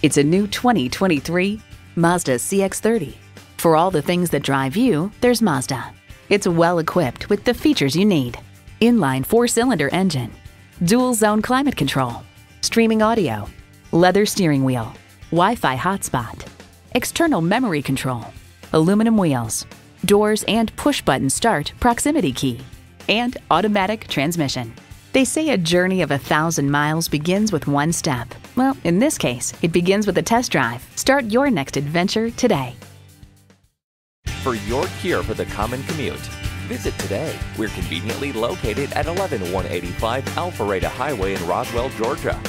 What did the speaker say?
It's a new 2023 Mazda CX-30. For all the things that drive you, there's Mazda. It's well equipped with the features you need. Inline four-cylinder engine, dual zone climate control, streaming audio, leather steering wheel, Wi-Fi hotspot, external memory control, aluminum wheels, doors and push-button start proximity key, and automatic transmission. They say a journey of a thousand miles begins with one step. Well, in this case, it begins with a test drive. Start your next adventure today. For your cure for the common commute, visit today. We're conveniently located at 11185 Alpharetta Highway in Roswell, Georgia.